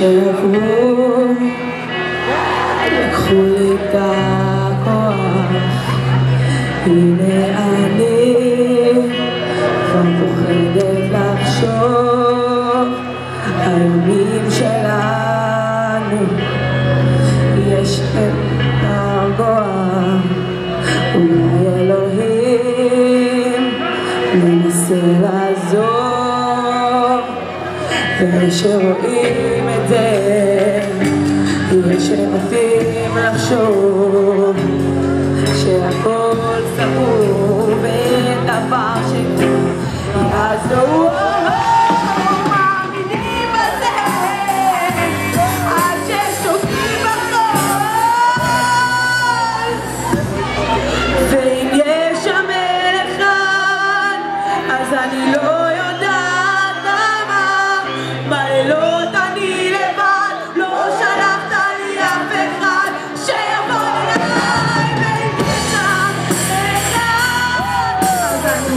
שעברו לקחו לי את הכוח הנה אני כבר פוחדת לחשוב הימים שלנו יש את הגועה אולי אלוהים מנסה לעזור להיבדל, יש שם מתאים לחשוב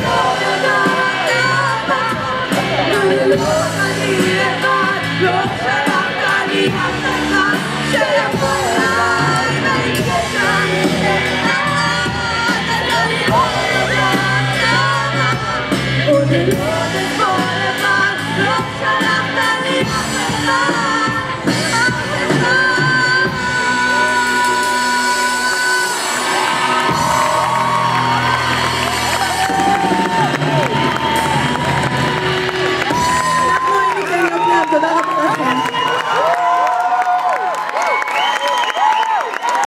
Lord, I need it.